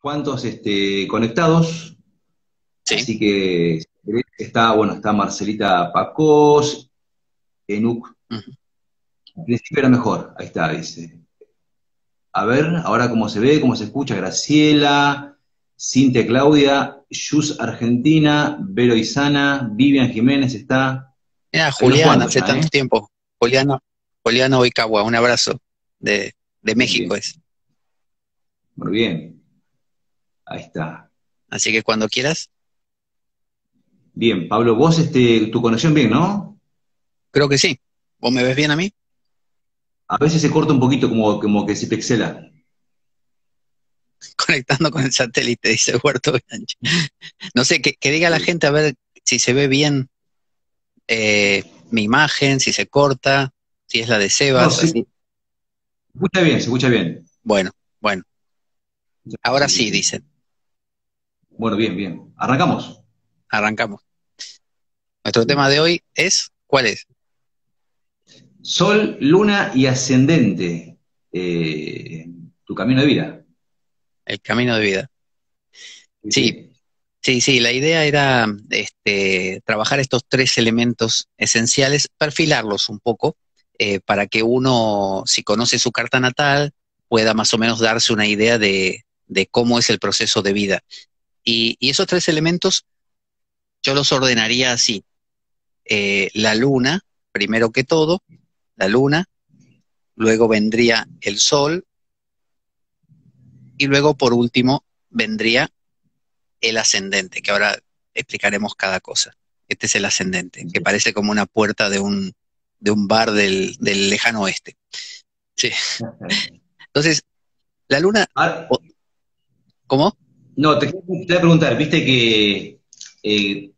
cuantos este, conectados. Así que está, bueno, está Marcelita Pacos, Enuk. Al principio era mejor, ahí está, dice. A ver, ahora cómo se ve, cómo se escucha, Graciela, Cintia Claudia, Yus Argentina, Vero Isana, Vivian Jiménez está. Mira, Julián, hace tanto ¿eh? tiempo. Juliano, Juliano Oicagua, un abrazo de, México es. Muy bien. Ahí está. Así que cuando quieras. Bien, Pablo, vos, este, tu conexión bien, ¿no? Creo que sí. ¿Vos me ves bien a mí? A veces se corta un poquito como, como que se pixela. Conectando con el satélite, dice Huerto No sé, que, diga la gente a ver si se ve bien eh, mi imagen, si se corta, si es la de Sebas. se escucha bien, se escucha bien. Bueno, bueno. Ahora sí, dicen. Bueno, bien, bien. ¿Arrancamos? Arrancamos. Nuestro tema de hoy es, ¿cuál es? Sol, luna y ascendente. Eh, tu camino de vida. El camino de vida. Sí, sí, sí, la idea era este, trabajar estos tres elementos esenciales, perfilarlos un poco, eh, para que uno, si conoce su carta natal, pueda más o menos darse una idea de, cómo es el proceso de vida. Y, esos tres elementos yo los ordenaría así. Eh, la luna, primero que todo, la luna, luego vendría el sol y luego por último vendría el ascendente, que ahora explicaremos cada cosa. Este es el ascendente, que parece como una puerta de un, de un bar del, lejano oeste. Sí. Entonces, la luna... Ah. ¿Cómo? No, te, voy a preguntar, viste que eh,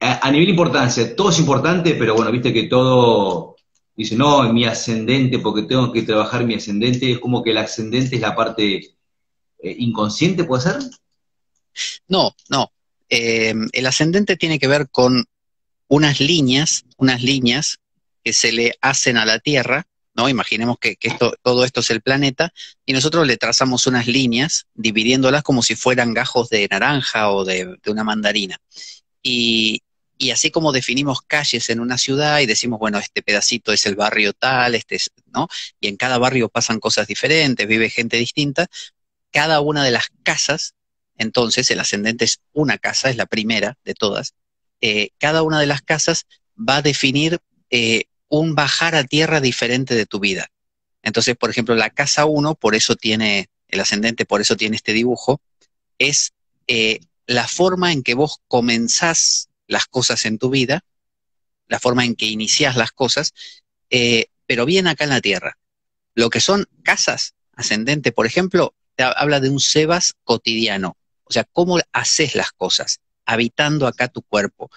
a, nivel importancia, todo es importante, pero bueno, viste que todo dice, no, mi ascendente, porque tengo que trabajar mi ascendente, es como que el ascendente es la parte eh, inconsciente, ¿puede ser? No, no. Eh, el ascendente tiene que ver con unas líneas, unas líneas que se le hacen a la Tierra, ¿no? Imaginemos que, todo esto es el planeta, y nosotros le trazamos unas líneas, dividiéndolas como si fueran gajos de naranja o de, una mandarina. Y, así como definimos calles en una ciudad y decimos, bueno, este pedacito es el barrio tal, este es, ¿no? Y en cada barrio pasan cosas diferentes, vive gente distinta, cada una de las casas, entonces el ascendente es una casa, es la primera de todas, eh, cada una de las casas va a definir eh, un bajar a tierra diferente de tu vida. Entonces, por ejemplo, la casa 1, por eso tiene, el ascendente, por eso tiene este dibujo, es eh, la forma en que vos comenzás las cosas en tu vida, la forma en que inicias las cosas, eh, pero bien acá en la tierra. Lo que son casas ascendente, por ejemplo, te habla de un Sebas cotidiano, o sea, cómo haces las cosas, habitando acá tu cuerpo.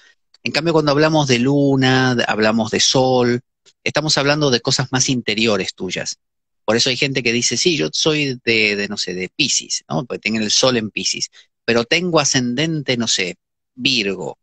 En cambio, cuando hablamos de luna, hablamos de sol, estamos hablando de cosas más interiores tuyas. Por eso hay gente que dice, sí, yo soy de, no sé, de Pisces, ¿no? Porque tengo el sol en Pisces, pero tengo ascendente, no sé, Virgo,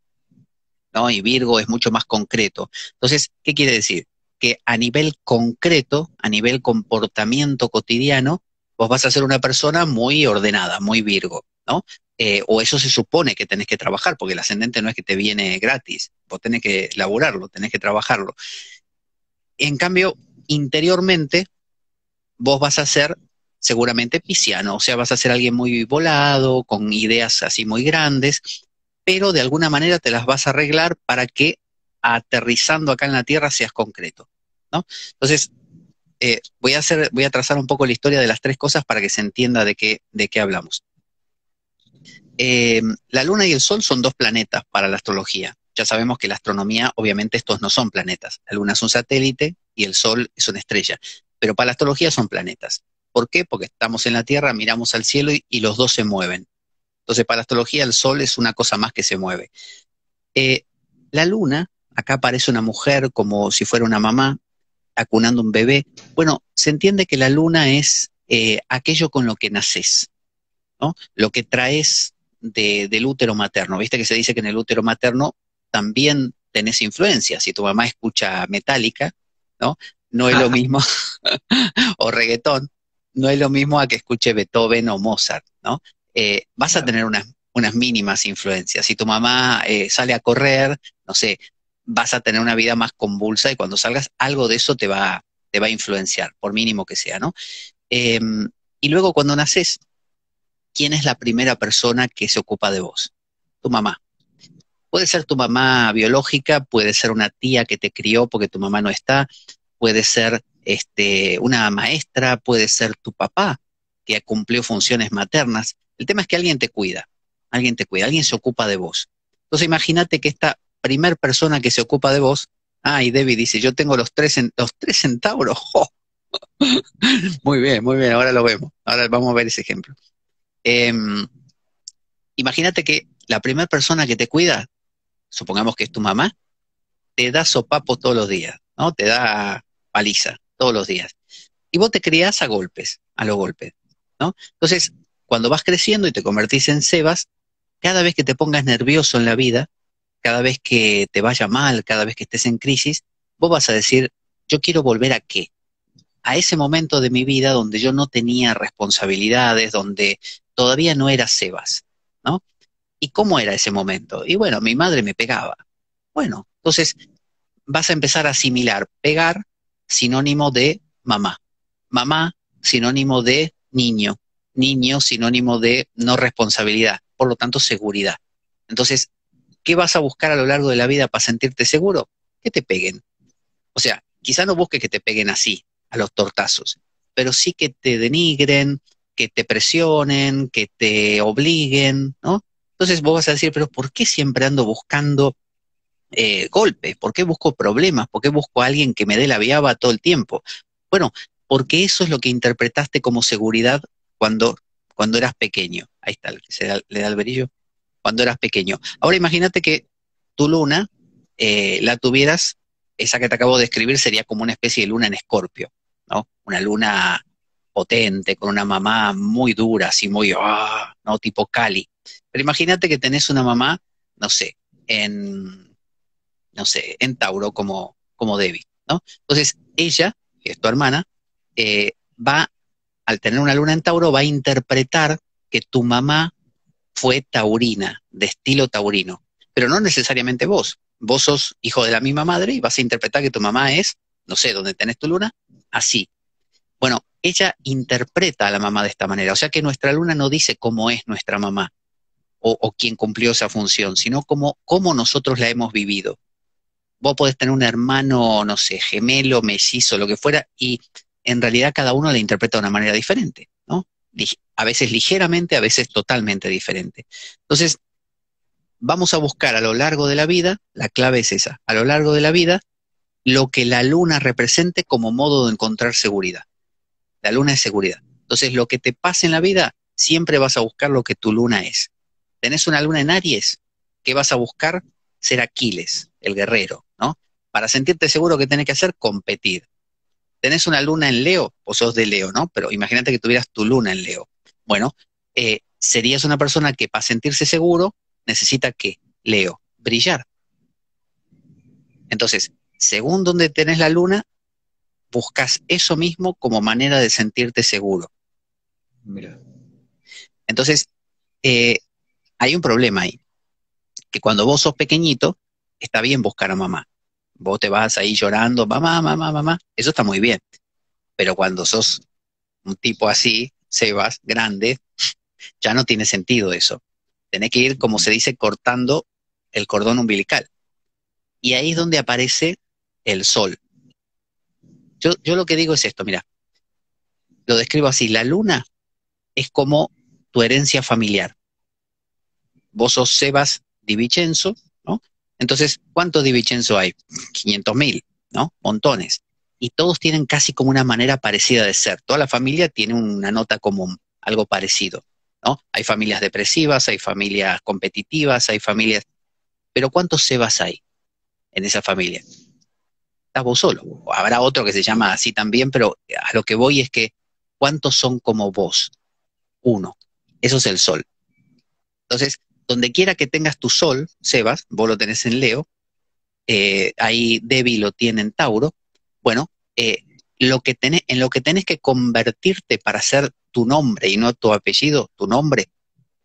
y Virgo es mucho más concreto. Entonces, ¿qué quiere decir? Que a nivel concreto, a nivel comportamiento cotidiano, vos vas a ser una persona muy ordenada, muy Virgo, ¿no? Eh, o eso se supone que tenés que trabajar, porque el ascendente no es que te viene gratis, vos tenés que laburarlo, tenés que trabajarlo. En cambio, interiormente, vos vas a ser seguramente pisciano, o sea, vas a ser alguien muy volado, con ideas así muy grandes, pero de alguna manera te las vas a arreglar para que aterrizando acá en la Tierra seas concreto. ¿no? Entonces, eh, voy, a hacer, voy a trazar un poco la historia de las tres cosas para que se entienda de qué, de qué hablamos. Eh, la Luna y el Sol son dos planetas para la astrología. Ya sabemos que la astronomía, obviamente, estos no son planetas. La Luna es un satélite y el Sol es una estrella. Pero para la astrología son planetas. ¿Por qué? Porque estamos en la Tierra, miramos al cielo y los dos se mueven. Entonces, para la astrología, el sol es una cosa más que se mueve. Eh, la luna, acá aparece una mujer como si fuera una mamá acunando un bebé. Bueno, se entiende que la luna es eh, aquello con lo que naces, ¿no? Lo que traes del útero materno. Viste que se dice que en el útero materno también tenés influencia. Si tu mamá escucha metálica, ¿no? No es lo mismo, o reggaetón, no es lo mismo a que escuche Beethoven o Mozart, ¿no? eh, vas a tener unas, unas mínimas influencias. Si tu mamá eh, sale a correr, no sé, vas a tener una vida más convulsa y cuando salgas algo de eso te va, te va a influenciar, por mínimo que sea, ¿no? Em, y luego cuando naces, ¿quién es la primera persona que se ocupa de vos? Tu mamá. Puede ser tu mamá biológica, puede ser una tía que te crió porque tu mamá no está, puede ser este, una maestra, puede ser tu papá que cumplió funciones maternas. El tema es que alguien te cuida, alguien te cuida, alguien se ocupa de vos. Entonces imagínate que esta primer persona que se ocupa de vos, ah, y Debbie dice, yo tengo los tres, los tres centauros. muy bien, muy bien, ahora lo vemos. Ahora vamos a ver ese ejemplo. Em, imagínate que la primera persona que te cuida, supongamos que es tu mamá, te da sopapo todos los días, ¿no? Te da paliza todos los días. Y vos te criás a golpes, a los golpes, ¿no? Entonces, cuando vas creciendo y te convertís en Sebas, cada vez que te pongas nervioso en la vida, cada vez que te vaya mal, cada vez que estés en crisis, vos vas a decir, yo quiero volver a qué? A ese momento de mi vida donde yo no tenía responsabilidades, donde todavía no era Sebas, ¿no? ¿Y cómo era ese momento? Y bueno, mi madre me pegaba. Bueno, entonces vas a empezar a asimilar pegar sinónimo de mamá, mamá sinónimo de niño, niño sinónimo de no responsabilidad, por lo tanto seguridad. Entonces, ¿qué vas a buscar a lo largo de la vida para sentirte seguro? Que te peguen. O sea, quizá no busques que te peguen así, a los tortazos, pero sí que te denigren, que te presionen, que te obliguen, ¿no? Entonces vos vas a decir, pero ¿por qué siempre ando buscando eh, golpes? ¿Por qué busco problemas? ¿Por qué busco a alguien que me dé la viaba todo el tiempo? Bueno, porque eso es lo que interpretaste como seguridad cuando, cuando eras pequeño. Ahí está, le da el brillo. Cuando eras pequeño. Ahora imagínate que tu luna eh, la tuvieras, esa que te acabo de escribir sería como una especie de luna en escorpio, ¿no? Una luna potente, con una mamá muy dura, así muy, ah, ¿no? Tipo Cali. Pero imagínate que tenés una mamá, no sé, en, no sé, en Tauro como, como Debbie, ¿no? Entonces, ella, que es tu hermana, eh, va al tener una luna en Tauro, va a interpretar que tu mamá fue taurina, de estilo taurino, pero no necesariamente vos. Vos sos hijo de la misma madre y vas a interpretar que tu mamá es, no sé, donde tenés tu luna, así. Bueno, ella interpreta a la mamá de esta manera, o sea que nuestra luna no dice cómo es nuestra mamá o, quién cumplió esa función, sino cómo, cómo nosotros la hemos vivido. Vos podés tener un hermano, no sé, gemelo, mellizo, lo que fuera, y en realidad cada uno la interpreta de una manera diferente, ¿no? A veces ligeramente, a veces totalmente diferente. Entonces, vamos a buscar a lo largo de la vida, la clave es esa, a lo largo de la vida, lo que la luna represente como modo de encontrar seguridad. La luna es seguridad. Entonces, lo que te pase en la vida, siempre vas a buscar lo que tu luna es. Tenés una luna en Aries, ¿qué vas a buscar? Ser Aquiles, el guerrero, ¿no? Para sentirte seguro, ¿qué tenés que hacer? Competir tenés una luna en Leo, o sos de Leo, ¿no? Pero imagínate que tuvieras tu luna en Leo. Bueno, eh, serías una persona que para sentirse seguro necesita que, Leo, brillar. Entonces, según donde tenés la luna, buscas eso mismo como manera de sentirte seguro. Mira. Entonces, eh, hay un problema ahí, que cuando vos sos pequeñito, está bien buscar a mamá vos te vas ahí llorando, mamá, mamá, mamá, eso está muy bien. Pero cuando sos un tipo así, Sebas, grande, ya no tiene sentido eso. Tenés que ir, como se dice, cortando el cordón umbilical. Y ahí es donde aparece el sol. Yo, yo lo que digo es esto, mira, lo describo así, la luna es como tu herencia familiar. Vos sos Sebas Di Vicenzo, ¿no? Entonces, ¿cuántos Di Vincenzo hay? 500 mil, ¿no? Montones. Y todos tienen casi como una manera parecida de ser. Toda la familia tiene una nota común, algo parecido, ¿no? Hay familias depresivas, hay familias competitivas, hay familias... Pero ¿cuántos Sebas hay en esa familia? Vos solo. Habrá otro que se llama así también, pero a lo que voy es que ¿cuántos son como vos? Uno. Eso es el sol. Entonces, donde quiera que tengas tu sol, Sebas, vos lo tenés en Leo, eh, ahí Debbie lo tiene en Tauro, bueno, eh, lo que tenés, en lo que tenés que convertirte para ser tu nombre y no tu apellido, tu nombre,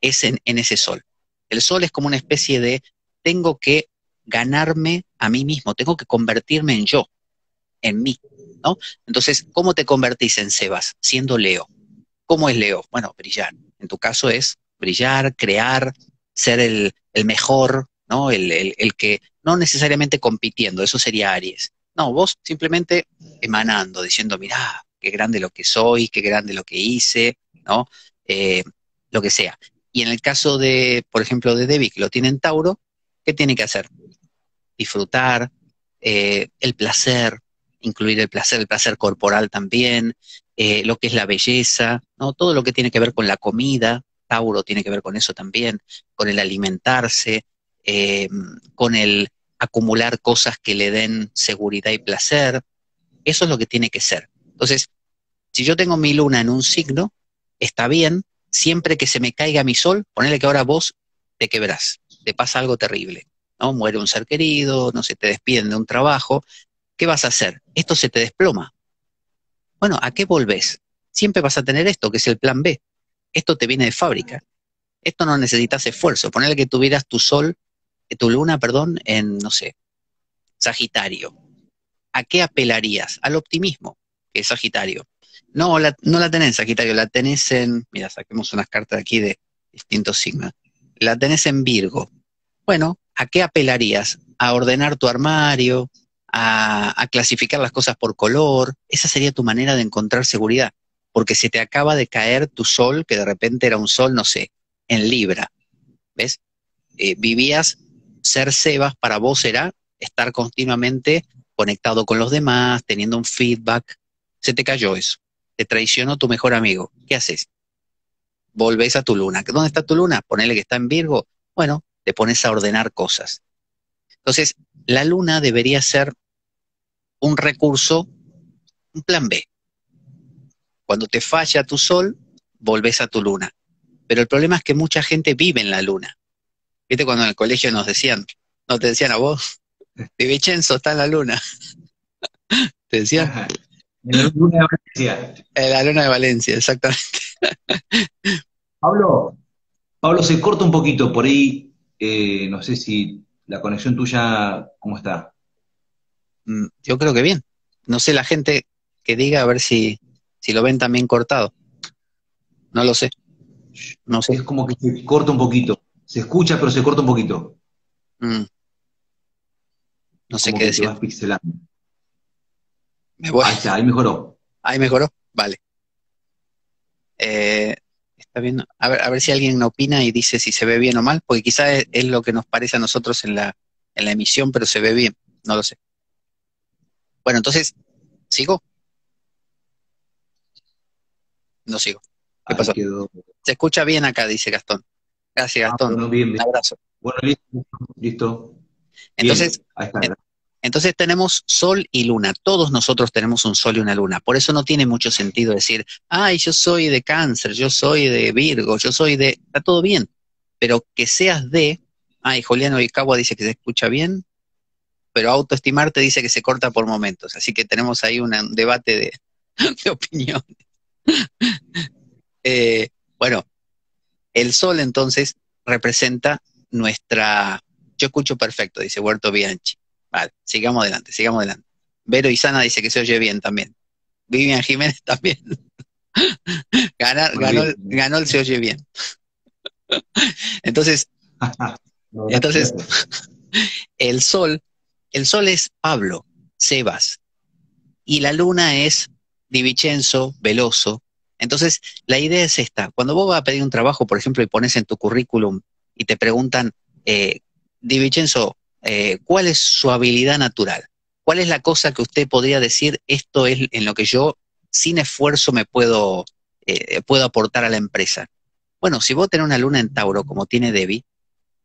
es en, ese sol. El sol es como una especie de, tengo que ganarme a mí mismo, tengo que convertirme en yo, en mí, ¿no? Entonces, ¿cómo te convertís en Sebas? Siendo Leo. ¿Cómo es Leo? Bueno, brillar. En tu caso es brillar, crear, ser el, mejor, ¿no? El, el, que, no necesariamente compitiendo, eso sería Aries. No, vos simplemente emanando, diciendo, mirá, qué grande lo que soy, qué grande lo que hice, ¿no? Eh, lo que sea. Y en el caso de, por ejemplo, de Debbie, que lo tiene en Tauro, ¿qué tiene que hacer? Disfrutar, eh, el placer, incluir el placer, el placer corporal también, eh, lo que es la belleza, ¿no? Todo lo que tiene que ver con la comida, Tauro tiene que ver con eso también, con el alimentarse, con el acumular cosas que le den seguridad y placer. Eso es lo que tiene que ser. Entonces, si yo tengo mi luna en un signo, está bien, siempre que se me caiga mi sol, ponele que ahora vos te quebrás, te pasa algo terrible, ¿no? Muere un ser querido, no se te despiden de un trabajo, ¿qué vas a hacer? Esto se te desploma. Bueno, ¿a qué volvés? Siempre vas a tener esto, que es el plan B. Esto te viene de fábrica. Esto no necesitas esfuerzo. Ponele que tuvieras tu sol tu luna, perdón, en, no sé, Sagitario. ¿A qué apelarías? Al optimismo, que es Sagitario. No, no la tenés en Sagitario, la tenés en, mira, saquemos unas cartas aquí de distintos signos. La tenés en Virgo. Bueno, ¿a qué apelarías? ¿A ordenar tu armario? A, clasificar las cosas por color. Esa sería tu manera de encontrar seguridad, porque se te acaba de caer tu sol, que de repente era un sol, no sé, en Libra. ¿Ves? Eh, vivías ser Sebas para vos será estar continuamente conectado con los demás, teniendo un feedback. Se te cayó eso. Te traicionó tu mejor amigo. ¿Qué haces? Volvés a tu luna. ¿Dónde está tu luna? Ponele que está en Virgo. Bueno, te pones a ordenar cosas. Entonces, la luna debería ser un recurso, un plan B. Cuando te falla tu sol, volvés a tu luna. Pero el problema es que mucha gente vive en la luna. ¿Viste cuando en el colegio nos decían, no te decían a vos? De Vicenzo está en la luna. ¿Te decían? En la luna de Valencia. En la luna de Valencia, exactamente. Pablo, Pablo, se corta un poquito por ahí. Eh, no sé si la conexión tuya, ¿cómo está? Mm, yo creo que bien. No sé la gente que diga a ver si, si lo ven también cortado. No lo sé. No sé. Es como que se corta un poquito. Se escucha, pero se corta un poquito. Mm. No sé qué decir. Me voy. Ahí ahí mejoró. Ahí mejoró, vale. Eh, está bien. A ver, a ver si alguien opina y dice si se ve bien o mal, porque quizás es, lo que nos parece a nosotros en la, en la emisión, pero se ve bien. No lo sé. Bueno, entonces, ¿sigo? No sigo. ¿Qué pasó? Se escucha bien acá, dice Gastón. Gracias, ah, Gastón. Un abrazo. Bueno, listo. listo. Entonces, entonces tenemos sol y luna. Todos nosotros tenemos un sol y una luna. Por eso no tiene mucho sentido decir, ay, yo soy de cáncer, yo soy de Virgo, yo soy de... Está todo bien. Pero que seas de... Ay, Juliano Icagua dice que se escucha bien, pero autoestimarte dice que se corta por momentos. Así que tenemos ahí un debate de, opiniones. Eh, bueno, el sol entonces representa nuestra... Yo escucho perfecto, dice Huerto Bianchi. Vale, sigamos adelante, sigamos adelante. Vero Isana dice que se oye bien también. Vivian Jiménez también. ganó, el se oye bien. entonces, entonces, el sol, el sol es Pablo, Sebas, y la luna es Divicenzo, Veloso, entonces, la idea es esta. Cuando vos vas a pedir un trabajo, por ejemplo, y pones en tu currículum y te preguntan, eh, Di Vincenzo, eh, ¿cuál es su habilidad natural? ¿Cuál es la cosa que usted podría decir, esto es en lo que yo, sin esfuerzo, me puedo, eh, puedo aportar a la empresa? Bueno, si vos tenés una luna en Tauro, como tiene Debbie,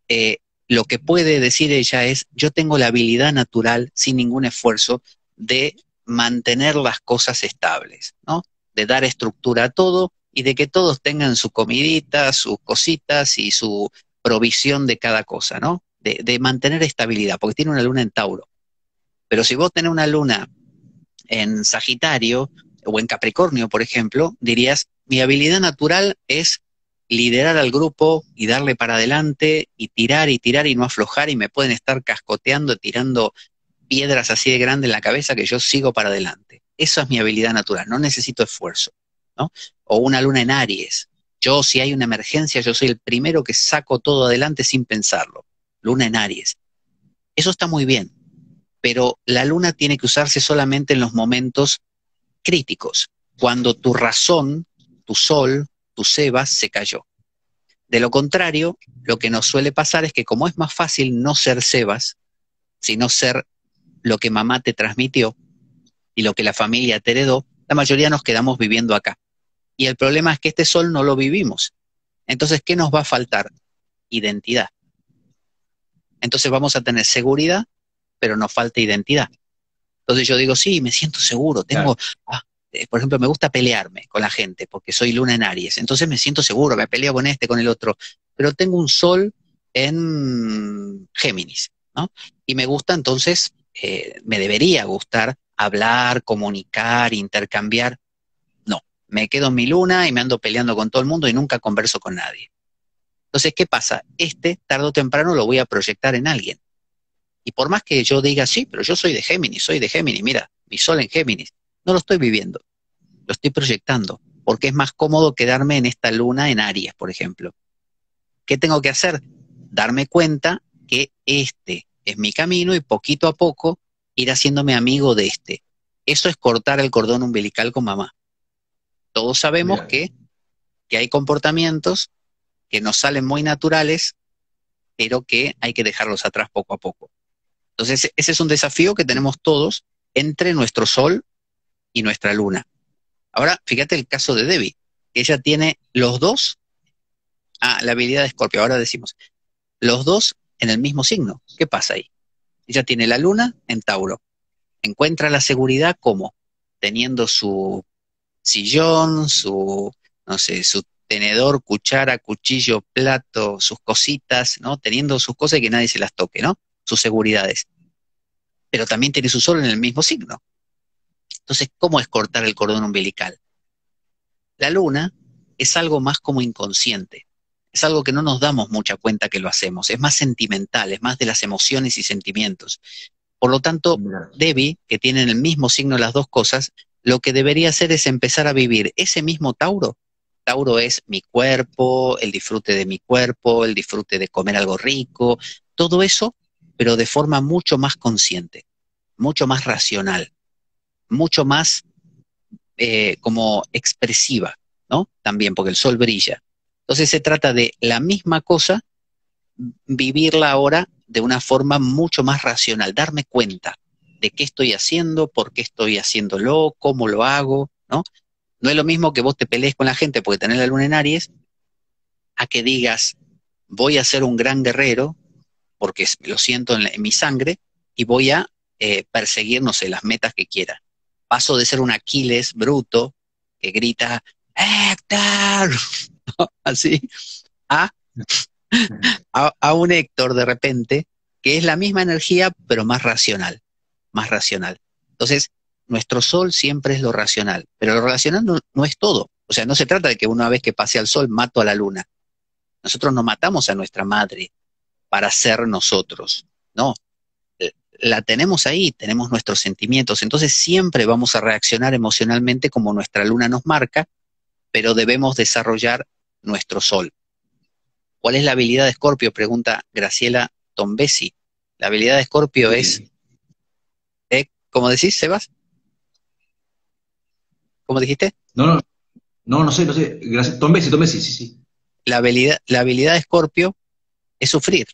eh, lo que puede decir ella es, yo tengo la habilidad natural, sin ningún esfuerzo, de mantener las cosas estables, ¿no? de dar estructura a todo y de que todos tengan su comidita, sus cositas y su provisión de cada cosa, ¿no? De, mantener estabilidad, porque tiene una luna en Tauro. Pero si vos tenés una luna en Sagitario o en Capricornio, por ejemplo, dirías, mi habilidad natural es liderar al grupo y darle para adelante y tirar y tirar y no aflojar y me pueden estar cascoteando, tirando piedras así de grande en la cabeza que yo sigo para adelante. Eso es mi habilidad natural, no necesito esfuerzo. ¿no? O una luna en Aries. Yo, si hay una emergencia, yo soy el primero que saco todo adelante sin pensarlo. Luna en Aries. Eso está muy bien, pero la luna tiene que usarse solamente en los momentos críticos, cuando tu razón, tu sol, tu sebas se cayó. De lo contrario, lo que nos suele pasar es que como es más fácil no ser sebas, sino ser lo que mamá te transmitió y lo que la familia te heredó, la mayoría nos quedamos viviendo acá. Y el problema es que este sol no lo vivimos. Entonces, ¿qué nos va a faltar? Identidad. Entonces vamos a tener seguridad, pero nos falta identidad. Entonces yo digo, sí, me siento seguro, tengo, ah, eh, por ejemplo, me gusta pelearme con la gente porque soy luna en Aries, entonces me siento seguro, me peleo con este, con el otro, pero tengo un sol en Géminis, ¿no? Y me gusta entonces, eh, me debería gustar hablar, comunicar, intercambiar. No, me quedo en mi luna y me ando peleando con todo el mundo y nunca converso con nadie. Entonces, ¿qué pasa? Este, tarde o temprano, lo voy a proyectar en alguien. Y por más que yo diga, sí, pero yo soy de Géminis, soy de Géminis, mira, mi sol en Géminis, no lo estoy viviendo, lo estoy proyectando, porque es más cómodo quedarme en esta luna en Aries, por ejemplo. ¿Qué tengo que hacer? Darme cuenta que este es mi camino y poquito a poco ir haciéndome amigo de este. Eso es cortar el cordón umbilical con mamá. Todos sabemos que, que hay comportamientos que nos salen muy naturales, pero que hay que dejarlos atrás poco a poco. Entonces, ese es un desafío que tenemos todos entre nuestro Sol y nuestra Luna. Ahora, fíjate el caso de Debbie, que ella tiene los dos, ah, la habilidad de Escorpio, ahora decimos, los dos en el mismo signo. ¿Qué pasa ahí? Ella tiene la Luna en Tauro. Encuentra la seguridad como teniendo su sillón, su, no sé, su tenedor, cuchara, cuchillo, plato, sus cositas, ¿no? Teniendo sus cosas y que nadie se las toque, ¿no? Sus seguridades. Pero también tiene su sol en el mismo signo. Entonces, ¿cómo es cortar el cordón umbilical? La luna es algo más como inconsciente. Es algo que no nos damos mucha cuenta que lo hacemos. Es más sentimental, es más de las emociones y sentimientos. Por lo tanto, Debbie, que tiene el mismo signo las dos cosas, lo que debería hacer es empezar a vivir ese mismo Tauro Tauro es mi cuerpo, el disfrute de mi cuerpo, el disfrute de comer algo rico, todo eso, pero de forma mucho más consciente, mucho más racional, mucho más eh, como expresiva, ¿no? También, porque el sol brilla. Entonces se trata de la misma cosa, vivirla ahora de una forma mucho más racional, darme cuenta de qué estoy haciendo, por qué estoy haciéndolo, cómo lo hago, ¿no? No es lo mismo que vos te pelees con la gente porque tenés la luna en Aries, a que digas, voy a ser un gran guerrero, porque lo siento en, mi sangre, y voy a eh, perseguir, no sé, las metas que quiera. Paso de ser un Aquiles bruto, que grita, Héctor, así, a, a, a un Héctor de repente, que es la misma energía, pero más racional, más racional. Entonces, nuestro sol siempre es lo racional, pero lo racional no, es todo. O sea, no se trata de que una vez que pase al sol mato a la luna. Nosotros no matamos a nuestra madre para ser nosotros, no. La tenemos ahí, tenemos nuestros sentimientos, entonces siempre vamos a reaccionar emocionalmente como nuestra luna nos marca, pero debemos desarrollar nuestro sol. ¿Cuál es la habilidad de Escorpio? Pregunta Graciela Tombesi. La habilidad de Escorpio es, ¿eh? ¿cómo decís, Sebas? ¿Cómo dijiste? No, no, no, no sé, no sé. Gracias. Tom Bessi, sí, sí. La habilidad, la habilidad de Escorpio es sufrir.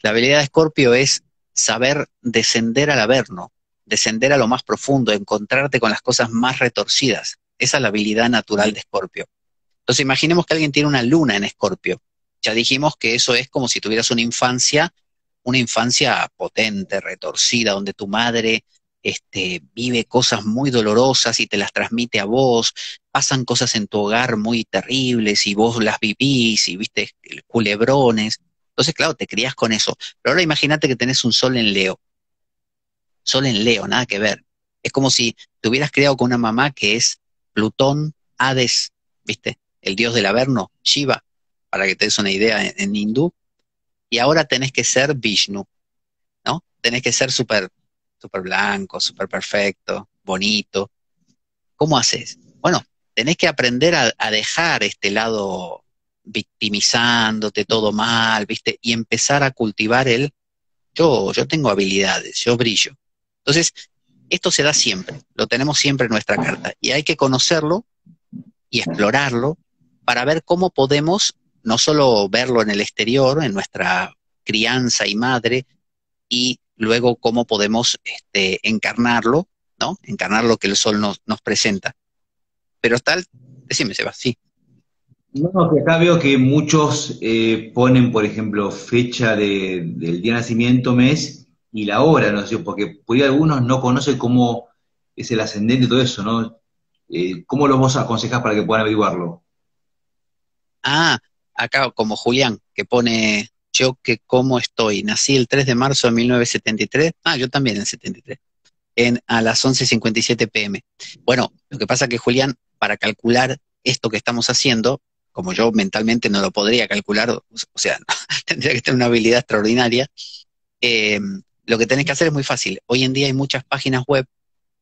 La habilidad de Escorpio es saber descender al averno, descender a lo más profundo, encontrarte con las cosas más retorcidas. Esa es la habilidad natural de Escorpio. Entonces imaginemos que alguien tiene una luna en Escorpio. Ya dijimos que eso es como si tuvieras una infancia, una infancia potente, retorcida, donde tu madre este, vive cosas muy dolorosas y te las transmite a vos, pasan cosas en tu hogar muy terribles y vos las vivís y viste culebrones. Entonces, claro, te crías con eso. Pero ahora imagínate que tenés un sol en Leo. Sol en Leo, nada que ver. Es como si te hubieras criado con una mamá que es Plutón, Hades, ¿viste? el dios del Averno, Shiva, para que te des una idea en, hindú, y ahora tenés que ser Vishnu, ¿no? Tenés que ser súper super blanco, súper perfecto, bonito. ¿Cómo haces? Bueno, tenés que aprender a, a dejar este lado victimizándote todo mal, ¿viste? Y empezar a cultivar el yo, yo tengo habilidades, yo brillo. Entonces, esto se da siempre, lo tenemos siempre en nuestra carta y hay que conocerlo y explorarlo para ver cómo podemos no solo verlo en el exterior, en nuestra crianza y madre, y luego cómo podemos este, encarnarlo, ¿no? Encarnar lo que el sol nos, nos presenta. Pero tal, decime, Sebas, sí. No, que acá veo que muchos eh, ponen, por ejemplo, fecha del día de nacimiento, mes y la hora, ¿no? Porque por ahí algunos no conocen cómo es el ascendente y todo eso, ¿no? Eh, ¿Cómo lo vos aconsejás para que puedan averiguarlo? Ah, acá como Julián, que pone yo que cómo estoy. Nací el 3 de marzo de 1973. Ah, yo también en 73. En, a las 11.57 pm. Bueno, lo que pasa que Julián, para calcular esto que estamos haciendo, como yo mentalmente no lo podría calcular, o sea, tendría que tener una habilidad extraordinaria, eh, lo que tenés que hacer es muy fácil. Hoy en día hay muchas páginas web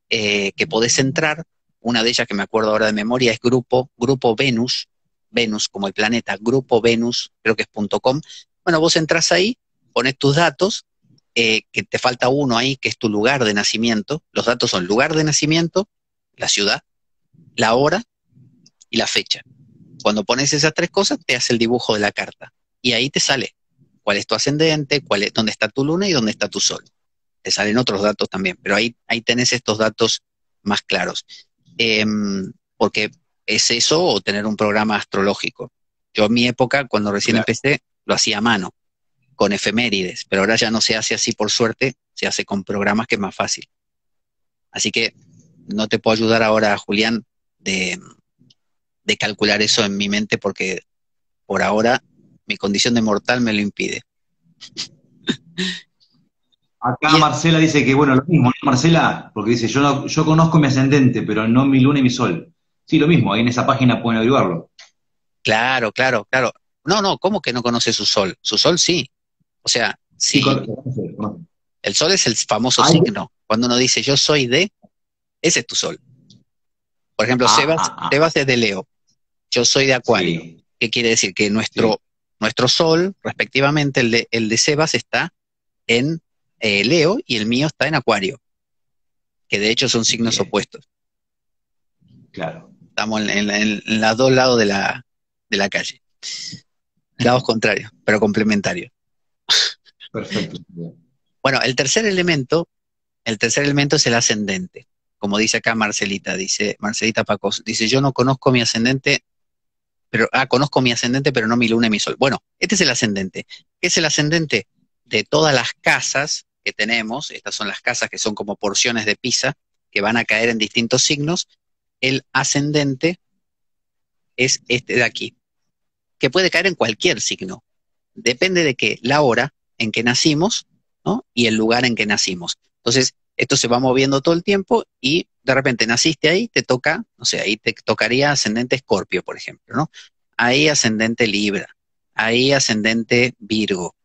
eh, que podés entrar, una de ellas que me acuerdo ahora de memoria es Grupo, Grupo Venus, Venus como el planeta, Grupo Venus, creo que es .com. Bueno, vos entras ahí, pones tus datos, eh, que te falta uno ahí, que es tu lugar de nacimiento. Los datos son lugar de nacimiento, la ciudad, la hora y la fecha. Cuando pones esas tres cosas, te hace el dibujo de la carta. Y ahí te sale cuál es tu ascendente, cuál es, dónde está tu luna y dónde está tu sol. Te salen otros datos también, pero ahí, ahí tenés estos datos más claros. Em, porque es eso o tener un programa astrológico. Yo en mi época, cuando recién empecé, lo hacía a mano, con efemérides, pero ahora ya no se hace así por suerte, se hace con programas que es más fácil. Así que no te puedo ayudar ahora, Julián, de, de calcular eso en mi mente porque por ahora mi condición de mortal me lo impide. Acá Marcela dice que, bueno, lo mismo, ¿no, Marcela? Porque dice, yo, yo conozco mi ascendente, pero no mi luna y mi sol. Sí, lo mismo, ahí en esa página pueden averiguarlo. Claro, claro, claro. No, no, ¿cómo que no conoce su sol? Su sol sí. O sea, sí. El sol es el famoso signo. Cuando uno dice yo soy de, ese es tu sol. Por ejemplo, ah, Sebas, ah, ah. Sebas es de Leo. Yo soy de Acuario. ¿Qué quiere decir? Que nuestro, nuestro Sol, respectivamente, el de, el de Sebas está en eh, Leo y el mío está en Acuario, que de hecho son signos opuestos. Claro. Estamos en, los dos lados de la, de la calle. Lados contrarios, pero complementarios. Perfecto. Bueno, el tercer elemento, el tercer elemento es el ascendente. Como dice acá Marcelita, dice Marcelita Pacos, dice, yo no conozco mi ascendente pero, ah, conozco mi ascendente, pero no mi luna y mi sol. Bueno, este es el ascendente. ¿Qué es el ascendente? De todas las casas que tenemos, estas son las casas que son como porciones de pizza, que van a caer en distintos signos, el ascendente es este de aquí, que puede caer en cualquier signo. Depende de que la hora en que nacimos ¿no? y el lugar en que nacimos. Entonces, esto se va moviendo todo el tiempo y de repente naciste ahí, te toca, o sea, ahí te tocaría ascendente Escorpio, por ejemplo, ¿no? Ahí ascendente Libra, ahí ascendente Virgo.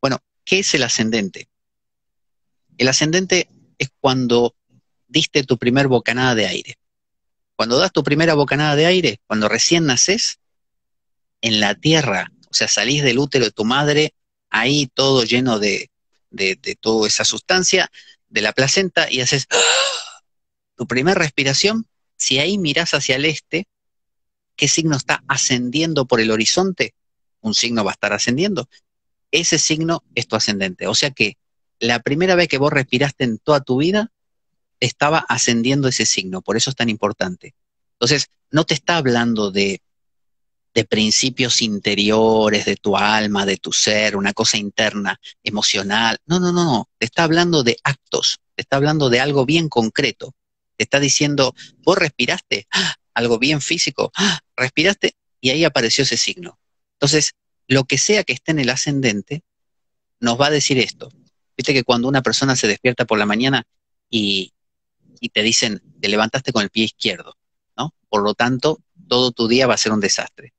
Bueno, ¿qué es el ascendente? El ascendente es cuando diste tu primer bocanada de aire. Cuando das tu primera bocanada de aire, cuando recién naces, en la tierra, o sea, salís del útero de tu madre, ahí todo lleno de, de, toda esa sustancia, de la placenta y haces tu primera respiración, si ahí miras hacia el este, ¿qué signo está ascendiendo por el horizonte? Un signo va a estar ascendiendo. Ese signo es tu ascendente. O sea que la primera vez que vos respiraste en toda tu vida, estaba ascendiendo ese signo. Por eso es tan importante. Entonces, no te está hablando de de principios interiores de tu alma, de tu ser, una cosa interna, emocional. No, no, no, no. Te está hablando de actos, te está hablando de algo bien concreto. Te está diciendo, vos respiraste, ¡Ah! algo bien físico, ¡Ah! respiraste y ahí apareció ese signo. Entonces, lo que sea que esté en el ascendente, nos va a decir esto. Viste que cuando una persona se despierta por la mañana y, y te dicen, te levantaste con el pie izquierdo, ¿no? Por lo tanto, todo tu día va a ser un desastre.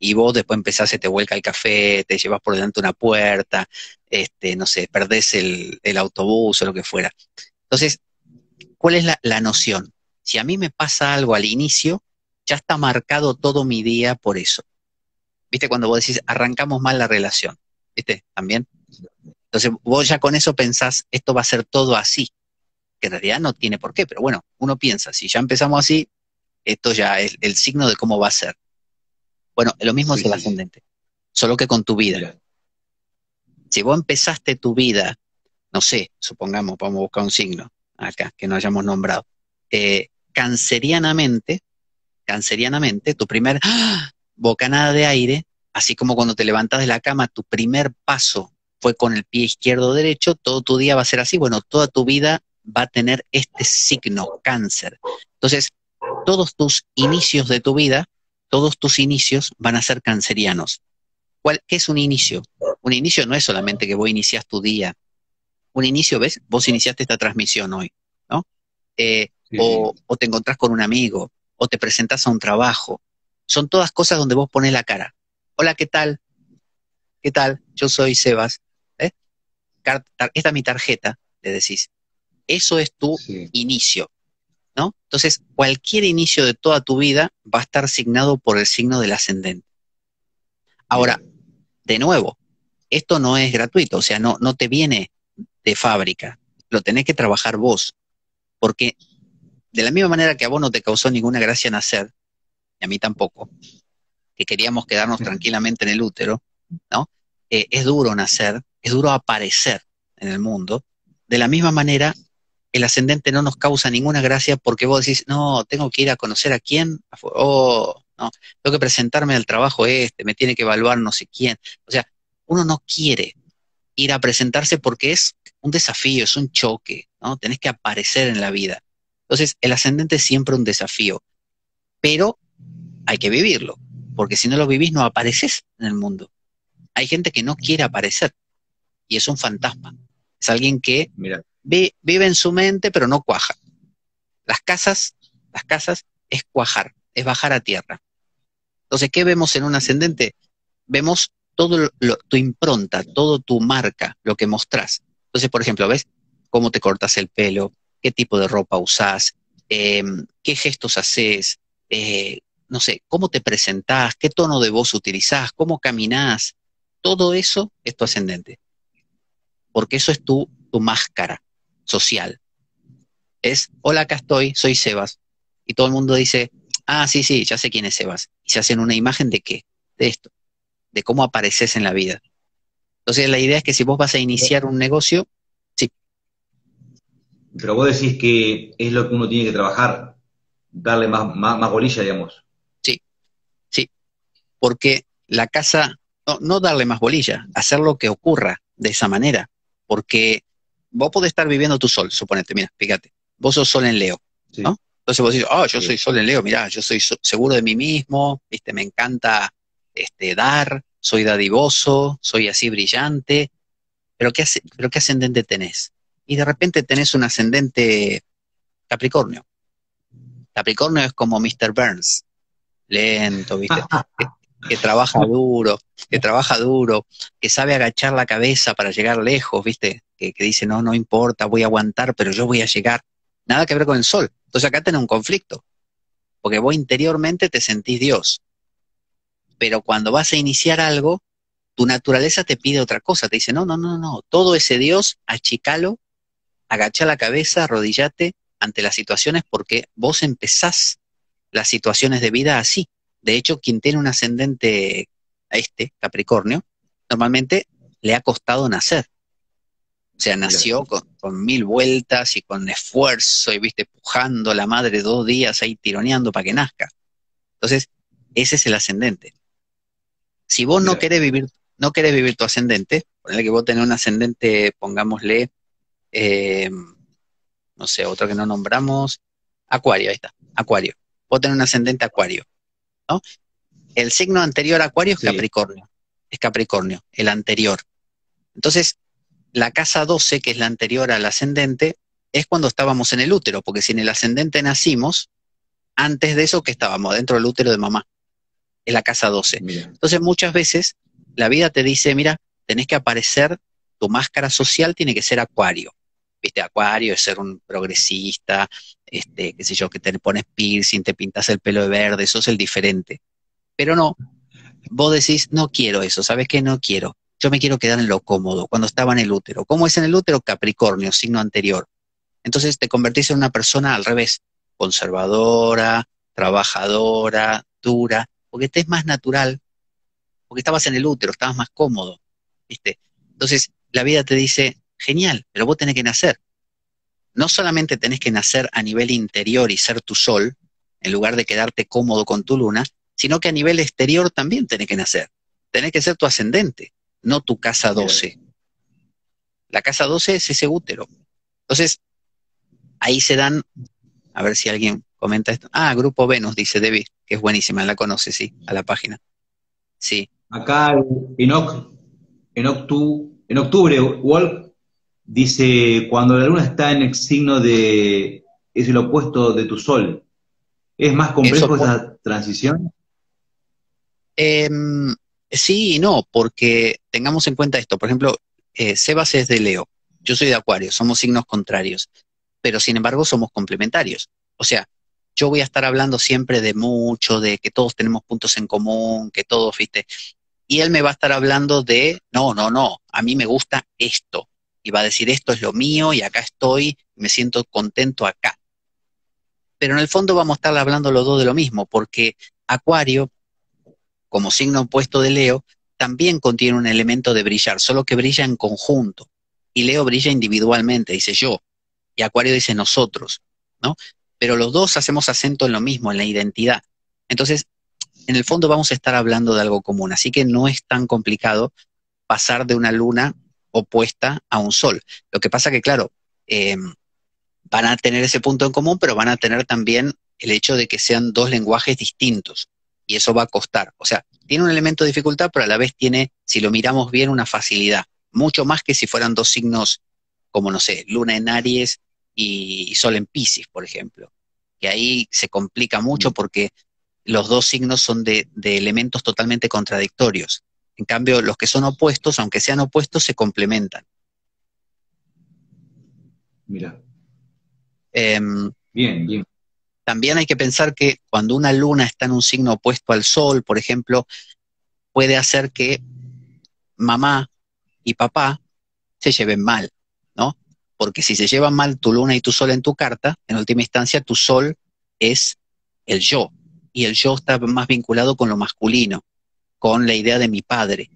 Y vos después empezás, se te vuelca el café, te llevas por delante una puerta, este, no sé, perdés el, autobús o lo que fuera. Entonces, ¿cuál es la noción? Si a mí me pasa algo al inicio, ya está marcado todo mi día por eso. ¿Viste? Cuando vos decís, arrancamos mal la relación. ¿Viste? También. Entonces, vos ya con eso pensás, esto va a ser todo así. Que en realidad no tiene por qué, pero bueno, uno piensa, si ya empezamos así, esto ya es el signo de cómo va a ser. Bueno, lo mismo es el ascendente, solo que con tu vida. Si vos empezaste tu vida, no sé, supongamos, vamos a buscar un signo acá que no hayamos nombrado, eh, cancerianamente, cancerianamente, tu primer ¡ah! bocanada de aire, así como cuando te levantas de la cama, tu primer paso fue con el pie izquierdo o derecho, todo tu día va a ser así, bueno, toda tu vida va a tener este signo, cáncer. Entonces, todos tus inicios de tu vida, todos tus inicios van a ser cancerianos. ¿Cuál, ¿Qué es un inicio? Un inicio no es solamente que vos inicias tu día. Un inicio, ¿ves? Vos iniciaste esta transmisión hoy, ¿no? Eh, o, o, te encontrás con un amigo, o te presentas a un trabajo. Son todas cosas donde vos pones la cara. Hola, ¿qué tal? ¿Qué tal? Yo soy Sebas. ¿eh? Esta es mi tarjeta, le decís. Eso es tu inicio. ¿No? Entonces, cualquier inicio de toda tu vida va a estar signado por el signo del ascendente. Ahora, de nuevo, esto no es gratuito, o sea, no, no te viene de fábrica, lo tenés que trabajar vos, porque de la misma manera que a vos no te causó ninguna gracia nacer, y a mí tampoco, que queríamos quedarnos tranquilamente en el útero, ¿no? Eh, es duro nacer, es duro aparecer en el mundo. De la misma manera, el ascendente no nos causa ninguna gracia porque vos decís, no, tengo que ir a conocer a quién, oh, no, tengo que presentarme al trabajo este, me tiene que evaluar no sé quién. O sea, uno no quiere ir a presentarse porque es un desafío, es un choque, ¿no? Tenés que aparecer en la vida. Entonces, el ascendente es siempre un desafío, pero hay que vivirlo, porque si no lo vivís no apareces en el mundo. Hay gente que no quiere aparecer y es un fantasma. Es alguien que vive en su mente pero no cuaja. Las casas, las casas es cuajar, es bajar a tierra. Entonces, ¿qué vemos en un ascendente? Vemos todo tu impronta, todo tu marca, lo que mostrás. Entonces, por ejemplo, ¿ves cómo te cortas el pelo? ¿Qué tipo de ropa usás? Em, ¿Qué gestos haces? Eh, no sé, cómo te presentás, qué tono de voz utilizás, cómo caminás. Todo eso es tu ascendente. Porque eso es tu, tu máscara social. Es, hola, acá estoy, soy Sebas. Y todo el mundo dice, ah, sí, sí, ya sé quién es Sebas. Y se hacen una imagen de qué? De esto, de cómo apareces en la vida. Entonces la idea es que si vos vas a iniciar un negocio, sí. Pero vos decís que es lo que uno tiene que trabajar, darle más, más, bolilla, digamos. Sí, sí. Porque la casa, no, no darle más bolilla, hacer lo que ocurra de esa manera. Porque vos podés estar viviendo tu sol, suponete, mira, fíjate, vos sos sol en Leo, ¿no? Entonces vos decís, oh, yo soy sol en Leo, mira, yo soy seguro de mí mismo, viste, me encanta este, dar, soy dadivoso, soy así brillante, pero ¿qué, pero ¿qué ascendente tenés? Y de repente tenés un ascendente Capricornio. Capricornio es como Mr. Burns, lento, ¿viste? que, trabaja duro, que trabaja duro, que sabe agachar la cabeza para llegar lejos, ¿viste? Que, dice, no, no importa, voy a aguantar, pero yo voy a llegar. Nada que ver con el sol. Entonces acá tenés un conflicto, porque vos interiormente te sentís Dios, pero cuando vas a iniciar algo, tu naturaleza te pide otra cosa, te dice, no, no, no, no, todo ese Dios, achicalo, agacha la cabeza, arrodillate ante las situaciones porque vos empezás las situaciones de vida así. De hecho, quien tiene un ascendente a este, Capricornio, normalmente le ha costado nacer. O sea, nació con, con, mil vueltas y con esfuerzo y, viste, pujando a la madre dos días ahí tironeando para que nazca. Entonces, ese es el ascendente. Si vos no querés vivir, no querés vivir tu ascendente, ponle que vos tenés un ascendente, pongámosle, eh, no sé, otro que no nombramos, Acuario, ahí está, Acuario. Vos tenés un ascendente Acuario, ¿no? El signo anterior a Acuario es Capricornio, es Capricornio, el anterior. Entonces, la casa 12, que es la anterior al ascendente, es cuando estábamos en el útero, porque si en el ascendente nacimos, Antes de eso, que estábamos dentro del útero de mamá, en la casa 12. Entonces, muchas veces la vida te dice, mira, tenés que aparecer, tu máscara social tiene que ser acuario. ¿Viste? Acuario es ser un progresista, este, qué sé yo, que te pones piercing, te pintas el pelo de verde, eso es el diferente. Pero no, vos decís, no quiero eso, ¿sabes qué? No quiero. Yo me quiero quedar en lo cómodo, cuando estaba en el útero. ¿Cómo es en el útero? Capricornio, signo anterior. Entonces te convertís en una persona al revés, conservadora, trabajadora, dura, porque te es más natural, porque estabas en el útero, estabas más cómodo, ¿viste? Entonces la vida te dice, genial, pero vos tenés que nacer. No solamente tenés que nacer a nivel interior y ser tu sol, en lugar de quedarte cómodo con tu luna, sino que a nivel exterior también tenés que nacer. Tenés que ser tu ascendente, no tu casa 12. La casa 12 es ese útero. Entonces, ahí se dan, a ver si alguien comenta esto. Ah, Grupo Venus, dice Debbie, que es buenísima, la conoce, sí, a la página. Sí. Acá en, en, en octubre, Wolf dice, cuando la luna está en el signo de, es el opuesto de tu sol, ¿es más complejo esa transición? Em, sí y no, porque tengamos en cuenta esto. Por ejemplo, eh, Sebas es de Leo, yo soy de Acuario, somos signos contrarios, pero sin embargo somos complementarios. O sea, yo voy a estar hablando siempre de mucho, de que todos tenemos puntos en común, que todos, viste. Y él me va a estar hablando de, no, no, no, a mí me gusta esto. Y va a decir, esto es lo mío y acá estoy, me siento contento acá. Pero en el fondo vamos a estar hablando los dos de lo mismo, porque Acuario como signo opuesto de Leo, también contiene un elemento de brillar, solo que brilla en conjunto. Y Leo brilla individualmente, dice yo, y Acuario dice nosotros, ¿no? Pero los dos hacemos acento en lo mismo, en la identidad. Entonces, en el fondo vamos a estar hablando de algo común, así que no es tan complicado pasar de una luna opuesta a un sol. Lo que pasa que, claro, em, van a tener ese punto en común, pero van a tener también el hecho de que sean dos lenguajes distintos y eso va a costar. O sea, tiene un elemento de dificultad, pero a la vez tiene, si lo miramos bien, una facilidad. Mucho más que si fueran dos signos como, no sé, luna en Aries y, sol en Pisces, por ejemplo. Que ahí se complica mucho mm. porque los dos signos son de, elementos totalmente contradictorios. En cambio, los que son opuestos, aunque sean opuestos, se complementan. Mira. Em, bien, bien. También hay que pensar que cuando una luna está en un signo opuesto al sol, por ejemplo, puede hacer que mamá y papá se lleven mal, ¿no? Porque si se llevan mal tu luna y tu sol en tu carta, en última instancia tu sol es el yo, y el yo está más vinculado con lo masculino, con la idea de mi padre,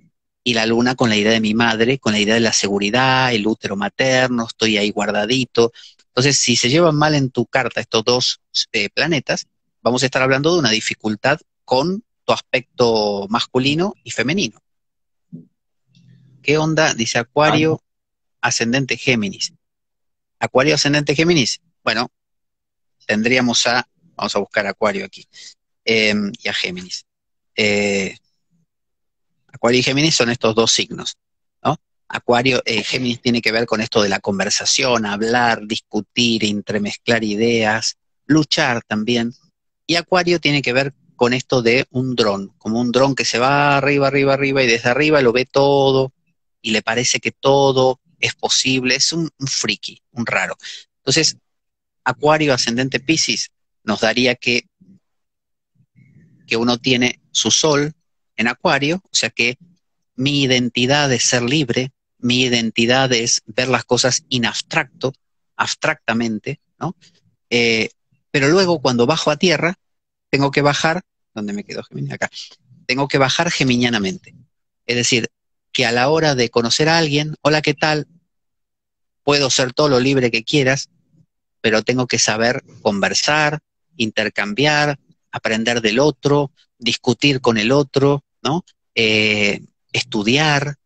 y la luna con la idea de mi madre, con la idea de la seguridad, el útero materno, estoy ahí guardadito. Entonces, si se llevan mal en tu carta estos dos eh, planetas, vamos a estar hablando de una dificultad con tu aspecto masculino y femenino. ¿Qué onda? Dice Acuario, ascendente Géminis. Acuario, ascendente Géminis. Bueno, tendríamos a, vamos a buscar Acuario aquí, em, y a Géminis. Eh, Acuario y Géminis son estos dos signos. Acuario, eh, Géminis tiene que ver con esto de la conversación, hablar, discutir, entremezclar ideas, luchar también. Y Acuario tiene que ver con esto de un dron, como un dron que se va arriba, arriba, arriba y desde arriba lo ve todo y le parece que todo es posible. Es un, friki, un raro. Entonces, Acuario ascendente Pisces nos daría que, que uno tiene su sol en Acuario, o sea que mi identidad es ser libre, mi identidad es ver las cosas in abstracto, abstractamente, ¿no? Eh, pero luego cuando bajo a tierra, tengo que bajar, ¿dónde me quedo Gemini? Acá. Tengo que bajar geminianamente. Es decir, que a la hora de conocer a alguien, hola, ¿qué tal? Puedo ser todo lo libre que quieras, pero tengo que saber conversar, intercambiar, aprender del otro, discutir con el otro, ¿no? Eh, estudiar,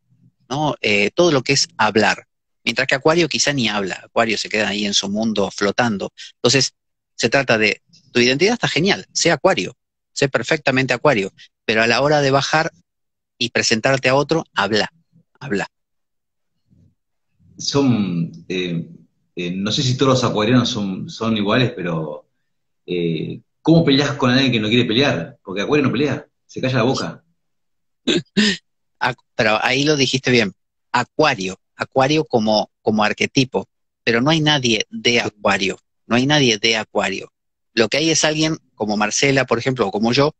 ¿no? Eh, todo lo que es hablar. Mientras que Acuario quizá ni habla, Acuario se queda ahí en su mundo flotando. Entonces, se trata de, tu identidad está genial, sé Acuario, sé perfectamente Acuario, pero a la hora de bajar y presentarte a otro, habla, habla. Son, eh, eh, no sé si todos los acuarianos son, son iguales, pero ¿cómo peleas con alguien que no quiere pelear? Porque Acuario no pelea, se calla la boca. Pero ahí lo dijiste bien. Acuario, Acuario como, como arquetipo, pero no hay nadie de Acuario, no hay nadie de Acuario. Lo que hay es alguien como Marcela, por ejemplo, o como yo,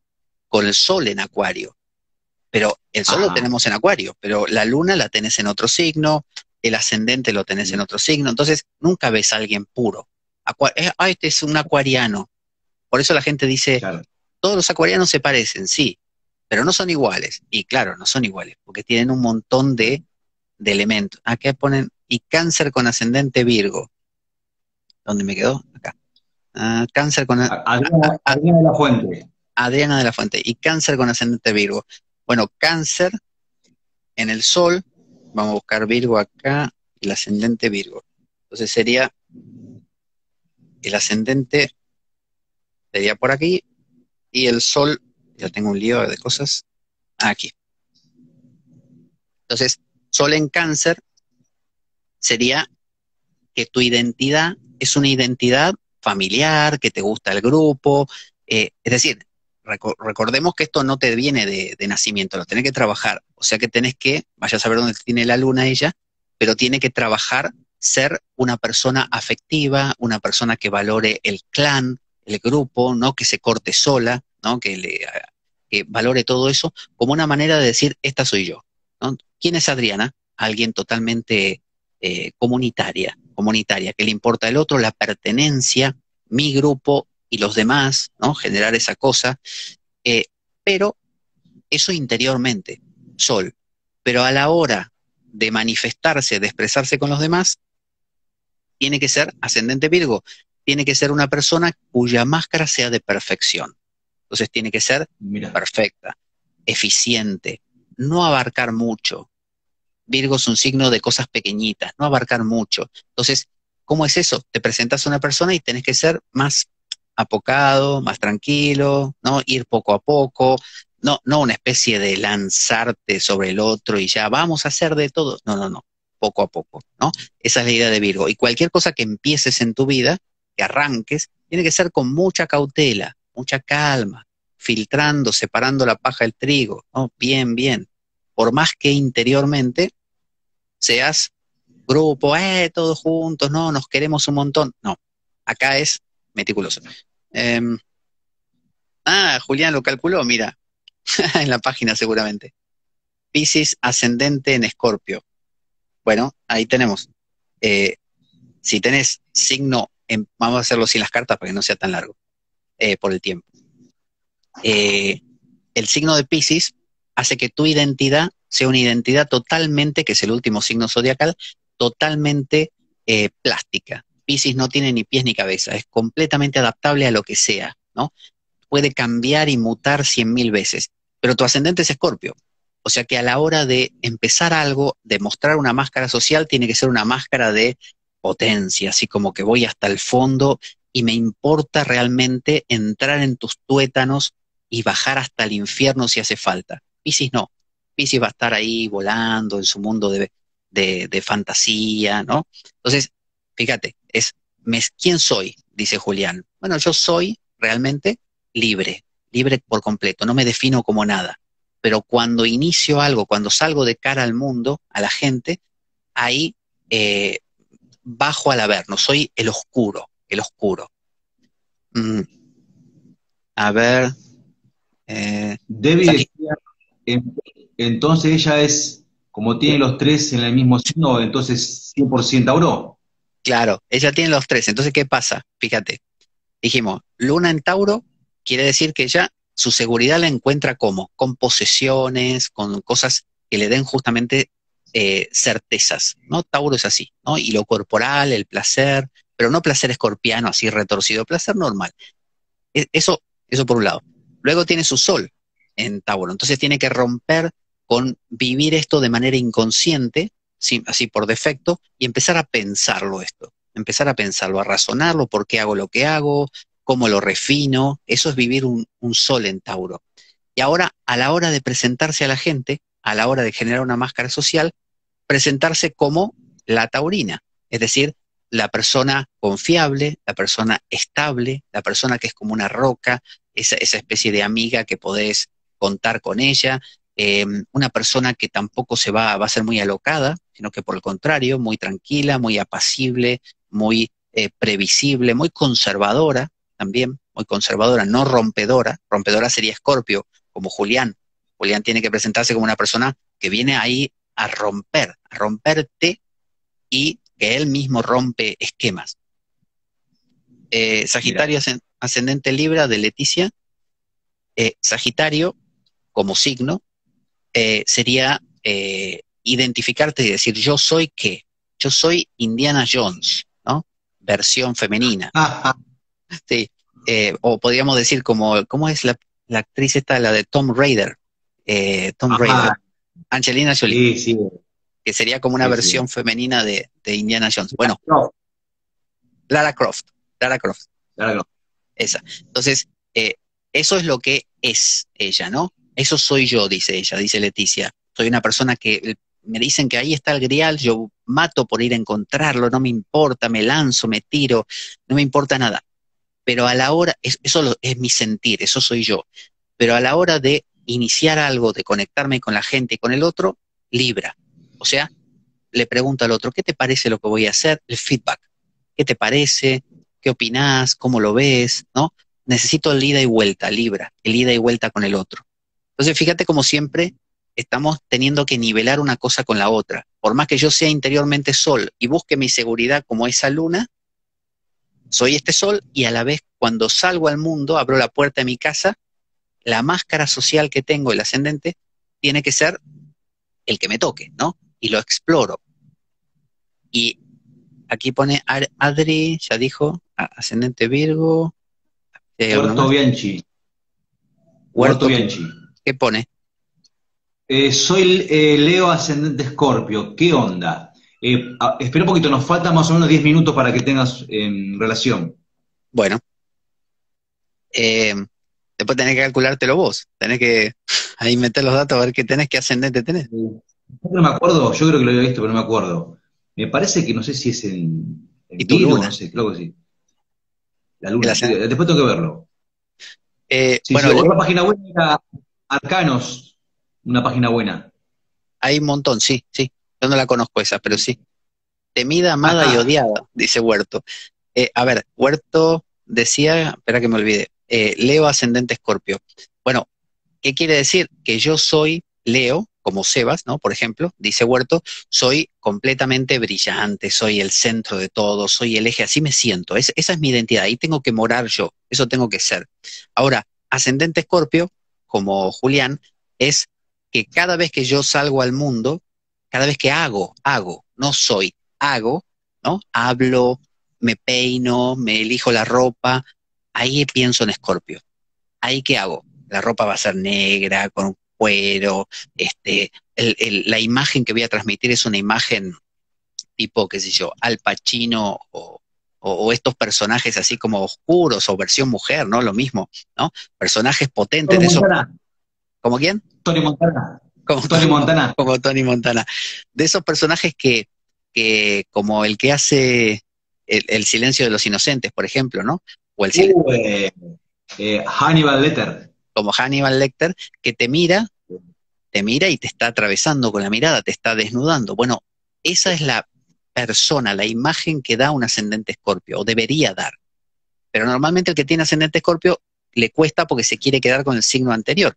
con el sol en Acuario. Pero el sol lo tenemos en Acuario, pero la luna la tenés en otro signo, el ascendente lo tenés en otro signo, entonces nunca ves a alguien puro. Eh, ah, este es un acuariano. Por eso la gente dice, todos los acuarianos se parecen, sí, pero no son iguales. Y claro, no son iguales, porque tienen un montón de, elementos. Acá ponen, y cáncer con ascendente Virgo. ¿Dónde me quedó? Acá. Ah, cáncer con... Adriana, Adriana de la Fuente. Adriana de la Fuente. Y cáncer con ascendente Virgo. Bueno, cáncer en el sol, vamos a buscar Virgo acá, el ascendente Virgo. Entonces sería el ascendente sería por aquí y el sol, ya tengo un lío de cosas, aquí. Entonces, sol en cáncer sería que tu identidad es una identidad familiar, que te gusta el grupo, eh, es decir, recordemos que esto no te viene de, de, nacimiento, lo tenés que trabajar, o sea que tenés que, vaya a saber dónde tiene la luna ella, pero tiene que trabajar ser una persona afectiva, una persona que valore el clan, el grupo, ¿no? Que se corte sola, ¿no? Que, le, valore todo eso como una manera de decir, esta soy yo. ¿Quién es Adriana? Alguien totalmente eh, comunitaria, comunitaria, que le importa el otro, la pertenencia, mi grupo y los demás, ¿no? Generar esa cosa. Eh, pero eso interiormente, sol. Pero a la hora de manifestarse, de expresarse con los demás, tiene que ser ascendente Virgo, tiene que ser una persona cuya máscara sea de perfección. Entonces tiene que ser perfecta, eficiente, no abarcar mucho. Virgo es un signo de cosas pequeñitas, no abarcar mucho. Entonces, ¿cómo es eso? Te presentas a una persona y tenés que ser más apocado, más tranquilo, ¿no? Ir poco a poco, no, no una especie de lanzarte sobre el otro y ya vamos a hacer de todo. No, no, no poco a poco, ¿no? Esa es la idea de Virgo. Y cualquier cosa que empieces en tu vida, que arranques, tiene que ser con mucha cautela, mucha calma, filtrando, separando la paja del trigo, ¿no? Bien, bien. Por más que interiormente seas grupo, eh, todos juntos, no, nos queremos un montón. No, acá es meticuloso. Em, ah, Julián lo calculó, mira, en la página seguramente. Piscis ascendente en Escorpio. Bueno, ahí tenemos. Eh, si tenés signo, vamos a hacerlo sin las cartas para que no sea tan largo eh, por el tiempo. Eh, el signo de Pisces hace que tu identidad sea una identidad totalmente, que es el último signo zodiacal, totalmente plástica. Pisces no tiene ni pies ni cabeza, es completamente adaptable a lo que sea, ¿no? Puede cambiar y mutar cien mil veces. Pero tu ascendente es Escorpio, o sea que a la hora de empezar algo, de mostrar una máscara social, tiene que ser una máscara de potencia, así como que voy hasta el fondo y me importa realmente entrar en tus tuétanos y bajar hasta el infierno si hace falta. Piscis no. Piscis va a estar ahí volando en su mundo de, de, fantasía, ¿no? Entonces, fíjate, es ¿quién soy? dice Julián. Bueno, yo soy realmente libre, libre por completo, no me defino como nada pero cuando inicio algo, cuando salgo de cara al mundo, a la gente, ahí eh, bajo al no soy el oscuro, el oscuro. Mm. A ver. Eh, entonces ella es, como tiene los tres en el mismo signo, entonces 100% Tauro. Claro, ella tiene los tres. Entonces, ¿qué pasa? Fíjate. Dijimos, Luna en Tauro quiere decir que ella su seguridad la encuentra como, con posesiones, con cosas que le den justamente eh, certezas, ¿no? Tauro es así, ¿no? Y lo corporal, el placer, pero no placer escorpiano, así retorcido, placer normal. E, eso, eso por un lado. Luego tiene su sol en Tauro, entonces tiene que romper con vivir esto de manera inconsciente, así por defecto, y empezar a pensarlo esto, empezar a pensarlo, a razonarlo, por qué hago lo que hago, cómo lo refino, eso es vivir un, sol en Tauro. Y ahora, a la hora de presentarse a la gente, a la hora de generar una máscara social, presentarse como la taurina, es decir, la persona confiable, la persona estable, la persona que es como una roca, esa, esa especie de amiga que podés contar con ella, em, una persona que tampoco se va, va a ser muy alocada, sino que por el contrario, muy tranquila, muy apacible, muy eh, previsible, muy conservadora también, muy conservadora, no rompedora. Rompedora sería Escorpio, como Julián. Julián tiene que presentarse como una persona que viene ahí a romper, a romperte y que él mismo rompe esquemas. Eh, Sagitario ascendente Libra de Leticia. Eh, Sagitario, como signo, sería identificarte y decir, yo soy qué? Yo soy Indiana Jones versión femenina. Sí, eh, o podríamos decir como, ¿cómo es la, actriz esta, la de Tom Raider? Eh, Tom Raider. Angelina Jolie. Sí, sí. Que sería como una versión femenina de, Indiana Jones. Bueno, Lara Croft. Lara Croft. Lara Croft. Esa. Entonces, eh, eso es lo que es ella, ¿no? Eso soy yo, dice ella, dice Leticia. Soy una persona que me dicen que ahí está el grial, yo mato por ir a encontrarlo, no me importa, me lanzo, me tiro, no me importa nada. Pero a la hora, eso es mi sentir, eso soy yo. Pero a la hora de iniciar algo, de conectarme con la gente y con el otro, libra. O sea, le pregunto al otro, ¿qué te parece lo que voy a hacer? El feedback. ¿Qué te parece? ¿Qué opinás? ¿Cómo lo ves? ¿No? Necesito el ida y vuelta, libra, el ida y vuelta con el otro. Entonces, fíjate como siempre estamos teniendo que nivelar una cosa con la otra. Por más que yo sea interiormente sol y busque mi seguridad como esa luna, soy este sol y a la vez cuando salgo al mundo, abro la puerta de mi casa, la máscara social que tengo, el ascendente, tiene que ser el que me toque, ¿no? Y lo exploro. Y aquí pone Adri, ya dijo, ascendente Virgo. Huerto Bianchi. Huerto Bianchi. ¿Qué pone? Eh, soy eh, Leo Ascendente Escorpio. ¿Qué onda? Eh, espera un poquito, nos faltan más o menos 10 minutos para que tengas em, relación. Bueno. después tenés que calculártelo vos. Tenés que ahí meter los datos a ver qué tenés, qué ascendente tenés. No me acuerdo, yo creo que lo había visto, pero no me acuerdo. Me parece que no sé si es en, ¿Y tu luna? no sé, creo que sí. La luna, después tengo que verlo. bueno, la página web era Arcanos, una página buena. Hay un montón, sí, sí. Yo no la conozco esa, pero sí. Temida, amada y odiada, dice Huerto. Eh, a ver, Huerto decía, espera que me olvide, eh, Leo ascendente Escorpio. Bueno, ¿qué quiere decir? Que yo soy Leo, como Sebas, ¿no? Por ejemplo, dice Huerto, soy completamente brillante, soy el centro de todo, soy el eje, así me siento, esa es mi identidad, ahí tengo que morar yo, eso tengo que ser. Ahora, ascendente Escorpio, como Julián, es que cada vez que yo salgo al mundo, cada vez que hago, hago, no soy, hago, ¿no? Hablo, me peino, me elijo la ropa, ahí pienso en Escorpio. Ahí qué hago? La ropa va a ser negra, con cuero, este, la imagen que voy a transmitir es una imagen tipo, qué sé yo, Al Pacino o, estos personajes así como oscuros o versión mujer, ¿no? Lo mismo, ¿no? Personajes potentes de esos. ¿Como quién? Tony Montana. Como Tony Montana. Como Tony Montana. De esos personajes que, que como el que hace el, silencio de los inocentes, por ejemplo, ¿no? O el uh, eh, eh, Hannibal Lecter. Como Hannibal Lecter, que te mira, te mira y te está atravesando con la mirada, te está desnudando. Bueno, esa es la persona, la imagen que da un ascendente escorpio, o debería dar. Pero normalmente el que tiene ascendente escorpio le cuesta porque se quiere quedar con el signo anterior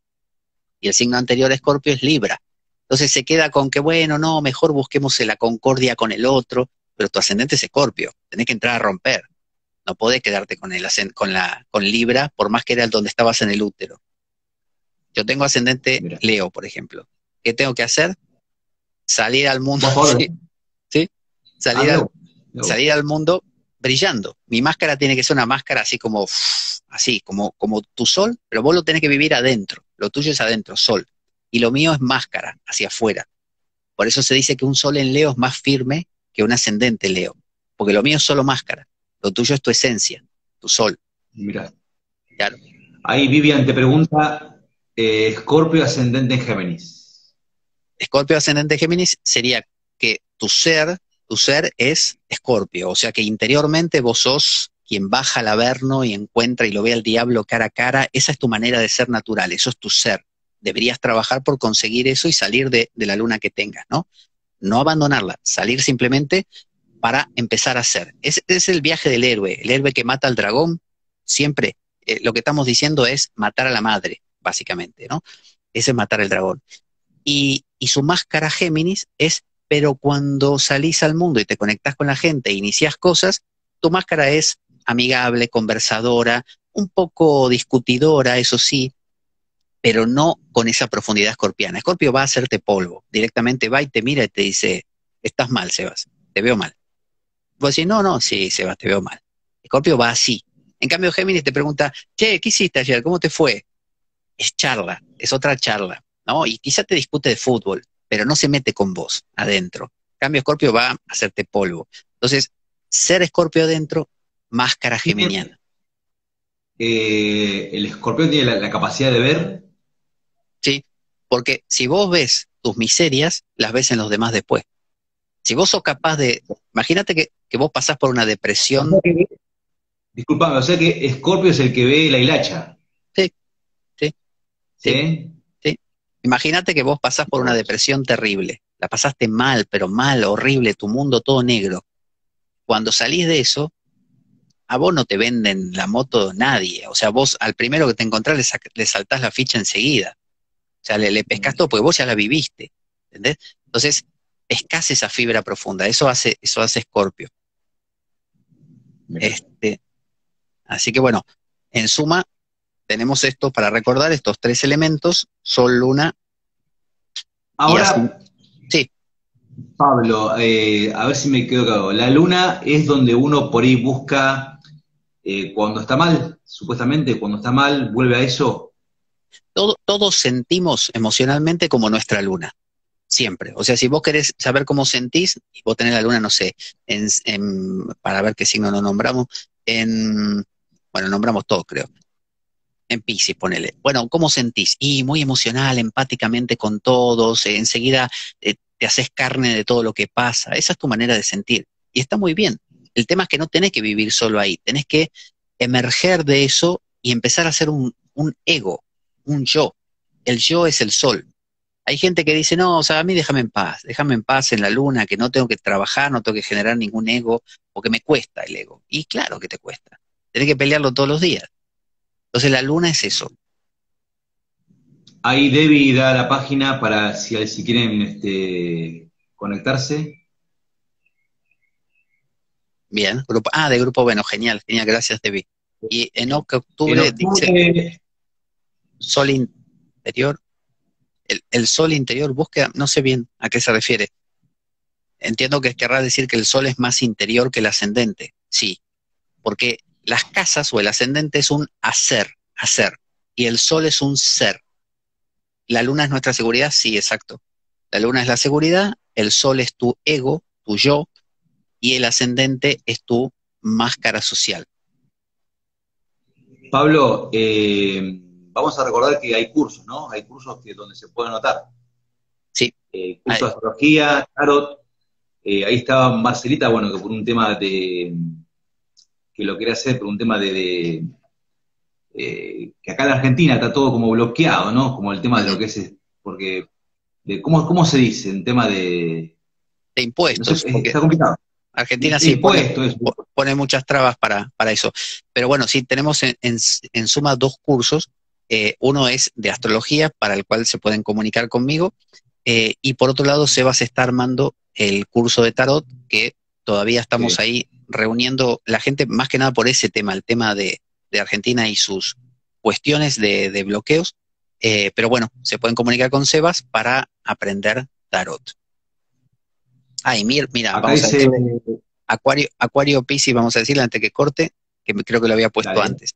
y el signo anterior Escorpio es Libra. Entonces se queda con que, bueno, no, mejor busquemos la concordia con el otro, pero tu ascendente es Escorpio, tenés que entrar a romper. No podés quedarte con, el, con, la, con Libra, por más que era donde estabas en el útero. Yo tengo ascendente Leo, por ejemplo. ¿Qué tengo que hacer? Salir al mundo. ¿sí? Salir, al, salir al mundo brillando. Mi máscara tiene que ser una máscara así como, así, como, como tu sol, pero vos lo tenés que vivir adentro. Lo tuyo es adentro, sol. Y lo mío es máscara, hacia afuera. Por eso se dice que un sol en Leo es más firme que un ascendente Leo. Porque lo mío es solo máscara. Lo tuyo es tu esencia, tu sol. Mira. Claro. Ahí Vivian te pregunta, Escorpio eh, ascendente en Géminis. Escorpio ascendente en Géminis sería que tu ser, tu ser es escorpio, o sea que interiormente vos sos quien baja al averno y encuentra y lo ve al diablo cara a cara, esa es tu manera de ser natural, eso es tu ser. Deberías trabajar por conseguir eso y salir de, la luna que tengas, ¿no? No abandonarla, salir simplemente para empezar a ser. Ese es el viaje del héroe, el héroe que mata al dragón, siempre eh, lo que estamos diciendo es matar a la madre, básicamente, ¿no? Ese es matar al dragón. Y, y su máscara Géminis es, pero cuando salís al mundo y te conectas con la gente e inicias cosas, tu máscara es amigable, conversadora, un poco discutidora, eso sí, pero no con esa profundidad escorpiana. Escorpio va a hacerte polvo, directamente va y te mira y te dice, estás mal, Sebas, te veo mal. Vos decís, no, no, sí, Sebas, te veo mal. Escorpio va así, en cambio, Géminis te pregunta, che, ¿qué hiciste ayer? ¿Cómo te fue? Es charla, es otra charla, ¿no? Y quizá te discute de fútbol, pero no se mete con vos adentro. En cambio, Escorpio va a hacerte polvo. Entonces, ser Escorpio adentro, máscara geminiana. Eh, ¿El Escorpio tiene la, capacidad de ver? Sí, porque si vos ves tus miserias, las ves en los demás después. Si vos sos capaz de, imagínate que, que vos pasás por una depresión Disculpame, o sea que Scorpio es el que ve la hilacha. Sí, sí. Imagínate que vos pasás por una depresión terrible. La pasaste mal, pero mal, horrible, tu mundo todo negro. Cuando salís de eso, a vos no te venden la moto nadie. O sea, vos al primero que te encontrás le, saltás la ficha enseguida. O sea, le, le pescás todo porque vos ya la viviste. ¿Entendés? Entonces, pescás esa fibra profunda. Eso hace, eso hace Scorpio. Este, Así que bueno, en suma, tenemos esto para recordar, estos tres elementos, Sol, Luna. Ahora, sí. Pablo, eh, a ver si me quedo claro. La luna es donde uno por ahí busca eh, cuando está mal, supuestamente, cuando está mal, vuelve a eso. todos sentimos emocionalmente como nuestra luna, siempre. O sea, si vos querés saber cómo sentís, y vos tenés la luna, no sé, para ver qué signo nos nombramos, en bueno, nombramos todo, creo. En Pisces, ponele. Bueno, ¿cómo sentís? Y muy emocional, empáticamente con todos, eh, enseguida eh, te haces carne de todo lo que pasa. Esa es tu manera de sentir. Y está muy bien. El tema es que no tenés que vivir solo ahí, tenés que emerger de eso y empezar a ser un, un ego, un yo. El yo es el sol. Hay gente que dice, no, o sea, a mí déjame en paz, déjame en paz en la luna, que no tengo que trabajar, no tengo que generar ningún ego, porque me cuesta el ego. Y claro que te cuesta. Tenés que pelearlo todos los días. Entonces la luna es eso. Ahí Debbie da la página para si, si quieren este, conectarse. Bien, grupo, ah, de grupo bueno, genial, genial, gracias Debbie. Y en octubre, dice sol interior, el, el, sol interior búsqueda, no sé bien a qué se refiere. Entiendo que querrá decir que el sol es más interior que el ascendente, sí, porque las casas o el ascendente es un hacer, hacer, y el sol es un ser. ¿La luna es nuestra seguridad? Sí, exacto. La luna es la seguridad, el sol es tu ego, tu yo, y el ascendente es tu máscara social. Pablo, eh, vamos a recordar que hay cursos, ¿no? Hay cursos que, donde se puede anotar. Sí. Eh, curso de astrología, tarot. Eh, ahí estaba Marcelita, bueno, que por un tema de, que lo quería hacer por un tema de, eh, que acá en Argentina está todo como bloqueado, ¿no? Como el tema de lo que es, porque, de, ¿cómo, ¿cómo se dice? En tema de... De impuestos. está complicado. Argentina sí pone, muchas trabas para, para, eso. Pero bueno, sí, tenemos en, en, suma dos cursos. Eh, uno es de astrología, para el cual se pueden comunicar conmigo. Eh, y por otro lado, Sebas está armando el curso de tarot, que todavía estamos ahí reuniendo la gente más que nada por ese tema, el tema de, Argentina y sus cuestiones de, bloqueos. Eh, pero bueno, se pueden comunicar con Sebas para aprender tarot. Ay, mira, mira vamos a decir, Acuario, Acuario Piscis, vamos a decirle antes que corte, que creo que lo había puesto antes.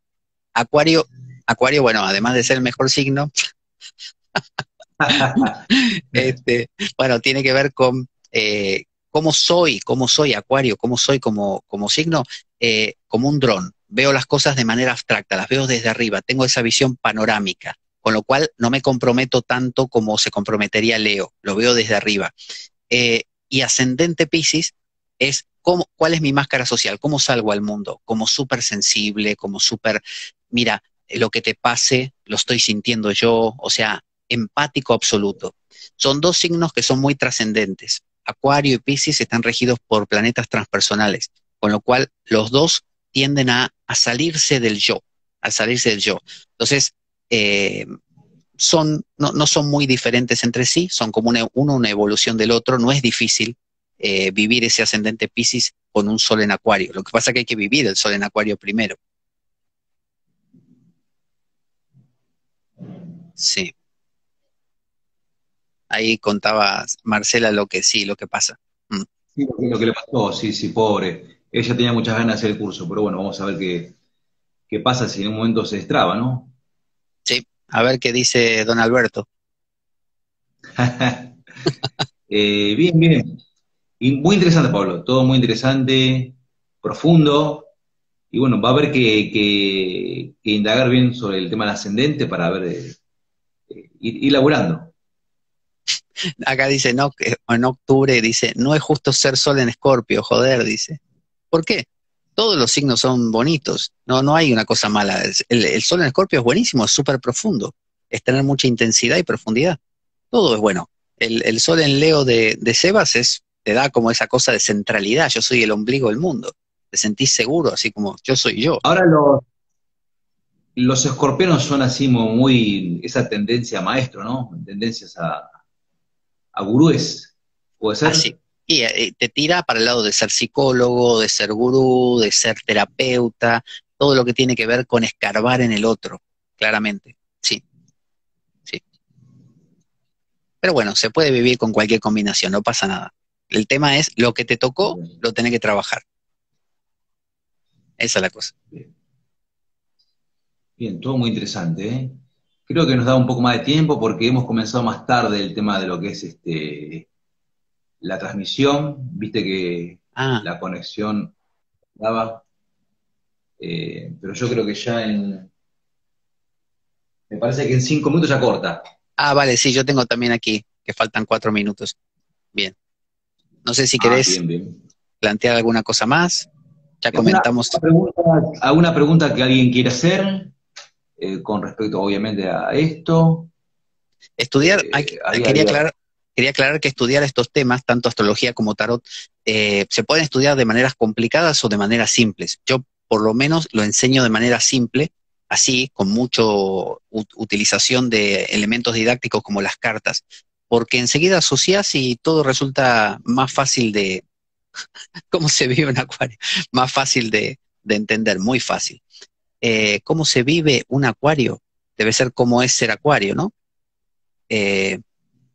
Acuario, Acuario, bueno, además de ser el mejor signo, este, bueno, tiene que ver con eh, cómo soy, cómo soy Acuario, cómo soy como, como signo, eh, como un dron. Veo las cosas de manera abstracta, las veo desde arriba, tengo esa visión panorámica, con lo cual no me comprometo tanto como se comprometería Leo, lo veo desde arriba. Eh, y ascendente Pisces, es cómo, cuál es mi máscara social, cómo salgo al mundo, como súper sensible, como súper, mira, lo que te pase lo estoy sintiendo yo, o sea, empático absoluto. Son dos signos que son muy trascendentes. Acuario y Pisces están regidos por planetas transpersonales, con lo cual los dos tienden a, salirse del yo, a salirse del yo. Entonces, eh, son, no, son muy diferentes entre sí, son como una, uno una evolución del otro, no es difícil eh, vivir ese ascendente Pisces con un sol en Acuario. Lo que pasa es que hay que vivir el sol en Acuario primero. Sí. Ahí contaba Marcela lo que sí, lo que pasa. Mm. Sí, lo que, le pasó, sí, sí, pobre. Ella tenía muchas ganas de hacer el curso, pero bueno, vamos a ver qué, qué pasa si en un momento se destraba, ¿no? Sí, a ver qué dice don Alberto. Eh, bien, bien. muy interesante, Pablo. Todo muy interesante, profundo. Y bueno, va a haber que, indagar bien sobre el tema del ascendente para ver, eh, eh, ir, laburando. Acá dice, no, en octubre dice, no es justo ser sol en escorpio, joder, dice. ¿Por qué? Todos los signos son bonitos, no, no hay una cosa mala. El, sol en escorpio es buenísimo, es súper profundo, es tener mucha intensidad y profundidad. Todo es bueno. El, sol en Leo de, de Sebas es, te da como esa cosa de centralidad, yo soy el ombligo del mundo. Te sentís seguro, así como yo soy yo. Ahora los, los escorpiones son así muy, esa tendencia maestro, ¿no? Tendencias a, a gurúes, ¿puede ser? Así. Y eh, te tira para el lado de ser psicólogo, de ser gurú, de ser terapeuta, todo lo que tiene que ver con escarbar en el otro, claramente. Sí. Sí. Pero bueno, se puede vivir con cualquier combinación, no pasa nada. El tema es lo que te tocó, lo tenés que trabajar. Esa es la cosa. Bien, todo muy interesante. ¿eh? Creo que nos da un poco más de tiempo porque hemos comenzado más tarde el tema de lo que es este la transmisión. Viste que ah. la conexión daba. Eh, pero yo creo que ya en. Me parece que en cinco minutos ya corta. Ah, vale, sí, yo tengo también aquí que faltan cuatro minutos. Bien. No sé si ah, querés plantear alguna cosa más. Ya comentamos. ¿Alguna pregunta, que alguien quiera hacer eh, con respecto, obviamente, a esto? Estudiar, eh, quería, aclarar, quería aclarar que estudiar estos temas, tanto astrología como tarot, eh, se pueden estudiar de maneras complicadas o de maneras simples. Yo, por lo menos, lo enseño de manera simple, así, con mucha utilización de elementos didácticos como las cartas, porque enseguida asocias y todo resulta más fácil de, cómo se vive un acuario, más fácil de, entender, muy fácil. Eh, ¿Cómo se vive un acuario? Debe ser como es ser acuario, ¿no? Eh,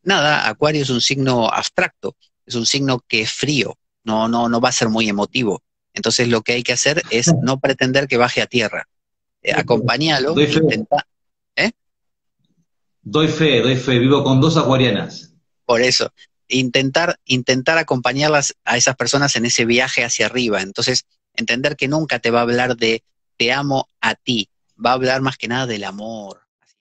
nada, acuario es un signo abstracto, es un signo que es frío, no, no, no va a ser muy emotivo. Entonces lo que hay que hacer es no pretender que baje a tierra. Eh, acompáñalo, intenta. ¿eh? Doy fe, doy fe, vivo con dos acuarianas. Por eso, intentar, intentar acompañarlas a esas personas en ese viaje hacia arriba. Entonces, entender que nunca te va a hablar de te amo a ti, va a hablar más que nada del amor,